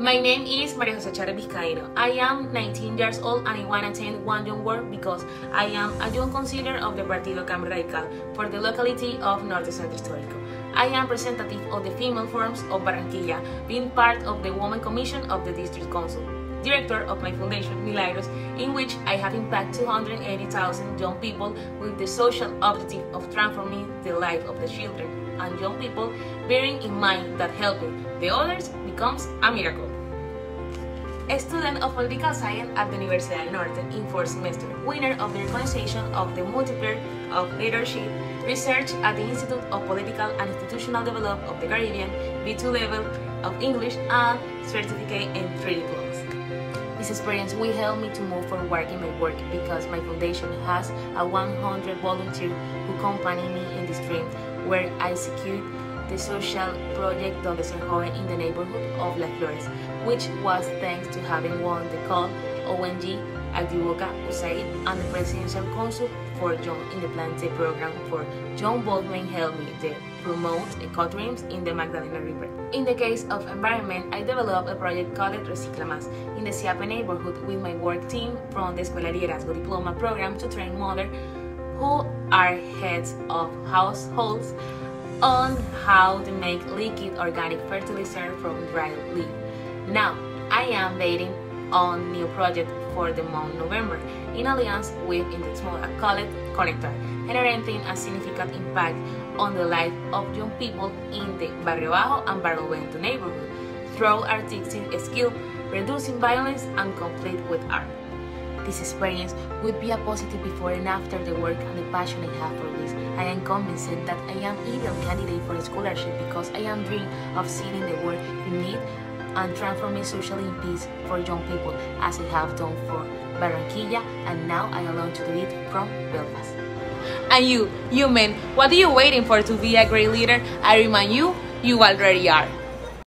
My name is Maria Jose Charris Vizcaíno. I am 19 years old and I want to attend One Young World because I am a young councillor of the Partido Cambio Radical for the locality of Norte Centro Histórico. I am representative of the female forums of Barranquilla, being part of the Women Commission of the District Council. Director of my foundation, Milagros, in which I have impacted 280,000 young people with the social objective of transforming the life of the children and young people, bearing in mind that helping the others becomes a miracle. Student of political science at the Universidad del Norte in fourth semester, winner of the recognition of the multiplier of leadership research at the Institute of Political and Institutional Development of the Caribbean, B2 level of English, and certificate in three diplomas. This experience will help me to move forward in my work because my foundation has a 100 volunteers who accompany me in this dream where I execute the social project Ser Joven in the neighborhood of La Flores, which was thanks to having won the call ONG Activoca USAID and the Presidential Council for Young in the Plante program for John Baldwin helped me to promote ecotourism in the Magdalena River. In the case of environment, I developed a project called Recicla Más in the Siape neighborhood with my work team from the Escuela Liderazgo Diploma program to train mothers who are heads of households on how to make liquid organic fertilizer from dried leaf. Now, I am waiting on new project for the month November in alliance with Inexmoda called Connector, generating a significant impact on the life of young people in the Barrio Abajo and Barrio Bento neighborhood through artistic skill, reducing violence, and complete with art. This experience would be a positive before and after the work and the passion I have for this. I am convinced that I am ideal candidate for a scholarship because I am dream of seeing the world in need and transforming social in peace for young people as I have done for Barranquilla and now I alone to do it from Belfast. And you, you men, what are you waiting for to be a great leader? I remind you, you already are.